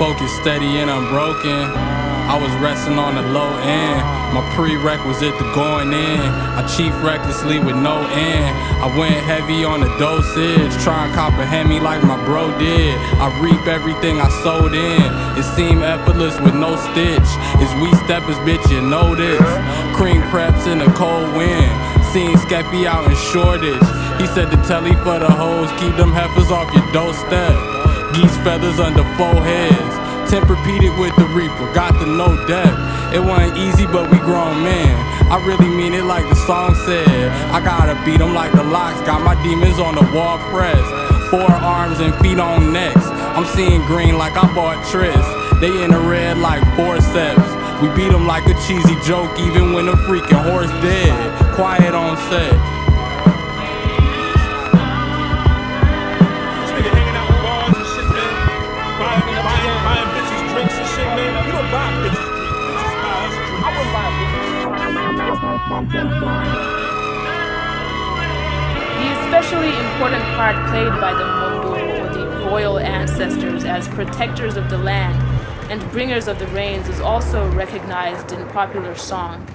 focused, steady, and unbroken. I was resting on the low end. My prerequisite to going in. I chief recklessly with no end. I went heavy on the dosage. Try and comprehend me like my bro did. I reap everything I sowed in. It seemed effortless with no stitch. It's we steppers, bitch, you know this. Cream crepes in the cold wind. Seen Skepta out in Shoreditch. He said to telly for the hoes, keep them heifers off your doorstep. Geese feathers under foreheads. Temp repeated with the reaper, got the no depth. It wasn't easy, but we grown men. I really mean it like the song said. I gotta beat them like the LOX, got my demons on the wall press. Four arms and feet on necks. I'm seeing green like I bought Tris. They in the red like forceps. We beat them like a cheesy joke, even when the freaking horse dead. Quiet on set. The especially important part played by the mhondoro or the royal ancestors as protectors of the land and bringers of the rains is also recognized in popular song.